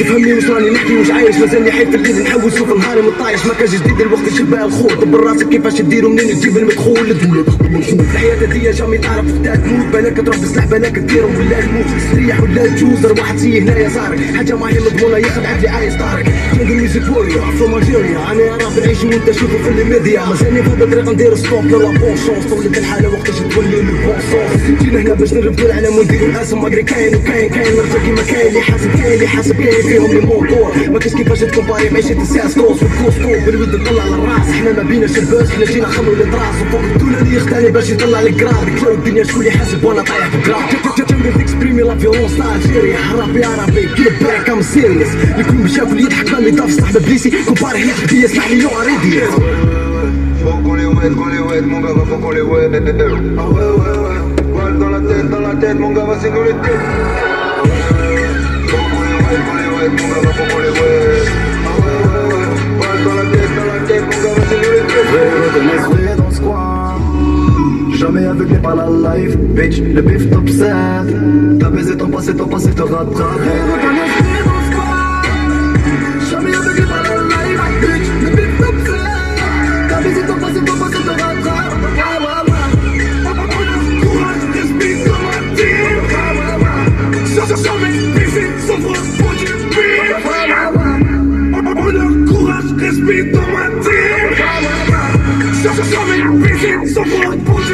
تفهمني وش راني نحكي وش عايش مازالني حي في الليل نحاول نشوف نهاري مطايش. ما كانش جديد الوقت شبه الخوض دبر راسك كيفاش ديرو منين تجيب المدخول؟ الدولة الحياة هذيا جامي تعرف وقتها تموت بالك تروح بسلاح بالك ديرهم ولا الموت تريح ولا تجوز. واحد سي هنايا صارك حاجة ما هي مضمونة ياخد عقلي عايش طارق. جنجل ميوزيك وورير فروم الجيريا أنا راه نعيش وانت شوفه في الميديا. مازالني في الطريق ندير ستوب لا بون شونس طولت الحالة وقتاش تولي لو بون سونس جينا هنا باش نربدو العالم ونديرو الأسم. ماغري كاين وكاين كاين. نرجع كيما كاين. اللي حاسب كاين اللي حاسب كاين. فيهم لي موتور ما كاش كيفاش تكومباري بعيشة الساس كوس والكوستو بالود نطلع على الراس. إحنا ما بينا شرباس إحنا جينا خمر الراس وفوق الدولة اللي يختاني باش يطلع الكراد كلاو الدنيا شكون اللي حاسب وأنا طايح في جنبي تكسبريمي لا فيولونس تاع الجيريا عربي عربي. كيل باك ام سيريس يكون مش ياكل يضحك ما يضاف صاحب بليسي كومباري هيك بيا اسمح لي يو اريدي Faut qu'on les wet, qu'on les wet, mon gars, va faut qu'on les wet. Ah ouais, ouais, ouais. Balle dans la tête, dans la tête, mon gars, va c'est nous les têtes. Ah ouais, ouais, ouais. Faut qu'on les wet, qu'on les wet, mon gars, va faut qu'on les wet. Ah ouais, ouais, ouais. Balle dans la tête, dans la tête, mon gars, va c'est nous les têtes. Frère dans ce coin Jamais avec les balles à live Bitch, le bif top 7 T'as baisé ton passé, ton passé te rattrape Відома тим, що мене вихід, забудь буде